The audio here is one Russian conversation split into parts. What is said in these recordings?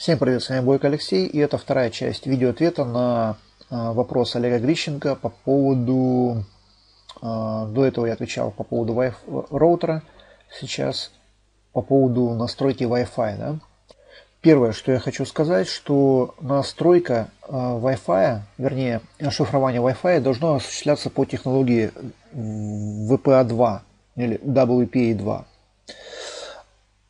Всем привет, с вами Бойко Алексей, и это вторая часть видеоответа на а, вопрос Олега Грищенко по поводу... А, до этого я отвечал по поводу Wi-Fi роутера, сейчас по поводу настройки Wi-Fi. Да? Первое, что я хочу сказать, что настройка а, Wi-Fi, вернее, шифрование Wi-Fi должно осуществляться по технологии WPA2 или WPA2.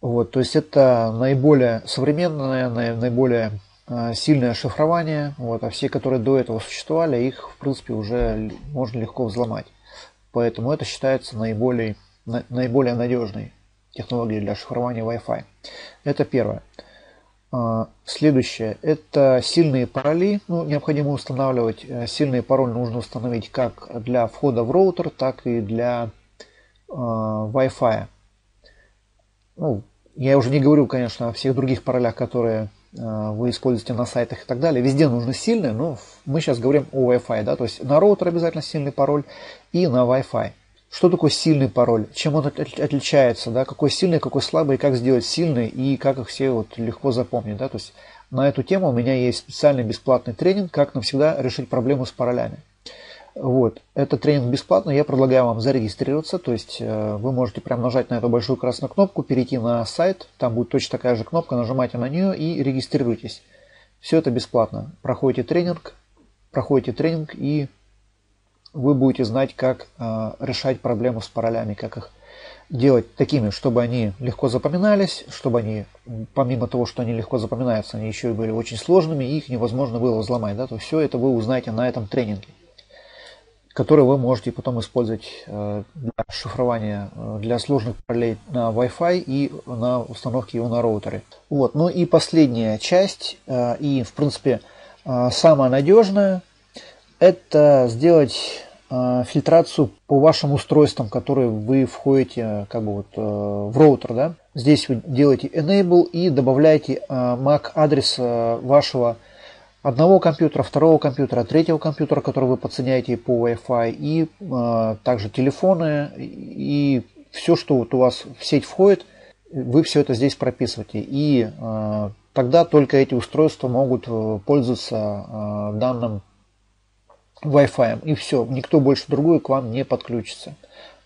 Вот, то есть это наиболее современное, наиболее а, сильное шифрование, вот, а все, которые до этого существовали, их в принципе уже можно легко взломать. Поэтому это считается наиболее, наиболее надежной технологией для шифрования Wi-Fi. Это первое. А, следующее. Это сильные пароли. Ну, необходимо устанавливать. Э, сильный пароль нужно установить как для входа в роутер, так и для э, Wi-Fi. Ну, я уже не говорю, конечно, о всех других паролях, которые э, вы используете на сайтах и так далее. Везде нужно сильный, но мы сейчас говорим о Wi-Fi. Да? То есть на роутер обязательно сильный пароль и на Wi-Fi. Что такое сильный пароль? Чем он отличается? Да? Какой сильный, какой слабый, как сделать сильный и как их все вот легко запомнить. Да? То есть на эту тему у меня есть специальный бесплатный тренинг, как навсегда решить проблему с паролями. Вот. Это тренинг бесплатный, я предлагаю вам зарегистрироваться, то есть э, вы можете прям нажать на эту большую красную кнопку, перейти на сайт, там будет точно такая же кнопка, нажимайте на нее и регистрируйтесь. Все это бесплатно. Проходите тренинг, проходите тренинг и вы будете знать, как э, решать проблему с паролями, как их делать такими, чтобы они легко запоминались, чтобы они, помимо того, что они легко запоминаются, они еще и были очень сложными, и их невозможно было взломать. Да? То есть все это вы узнаете на этом тренинге которые вы можете потом использовать э, для шифрования э, для сложных паролей на Wi-Fi и на установке его на роутере. Вот. Ну и последняя часть, э, и в принципе самая надежная, это сделать фильтрацию по вашим устройствам, которые вы входите как бы вот в роутер. Да? Здесь вы делаете enable и добавляете MAC адрес вашего одного компьютера, второго компьютера, третьего компьютера, который вы подсоединяете по Wi-Fi, и э, также телефоны, и все, что вот у вас в сеть входит, вы все это здесь прописываете. И э, тогда только эти устройства могут э, пользоваться э, данным Wi-Fi. И все, никто больше другой к вам не подключится.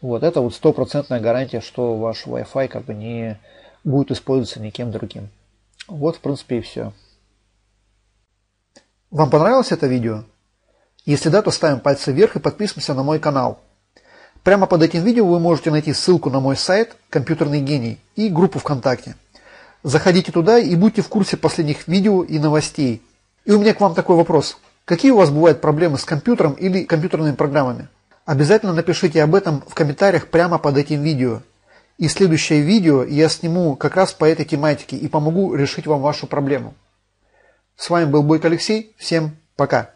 Вот это вот стопроцентная гарантия, что ваш Wi-Fi как бы не будет использоваться никем другим. Вот, в принципе, и все. Вам понравилось это видео? Если да, то ставим пальцы вверх и подписываемся на мой канал. Прямо под этим видео вы можете найти ссылку на мой сайт «Компьютерный гений» и группу ВКонтакте. Заходите туда и будьте в курсе последних видео и новостей. И у меня к вам такой вопрос. Какие у вас бывают проблемы с компьютером или компьютерными программами? Обязательно напишите об этом в комментариях прямо под этим видео. И следующее видео я сниму как раз по этой тематике и помогу решить вам вашу проблему. С вами был Бойко Алексей. Всем пока.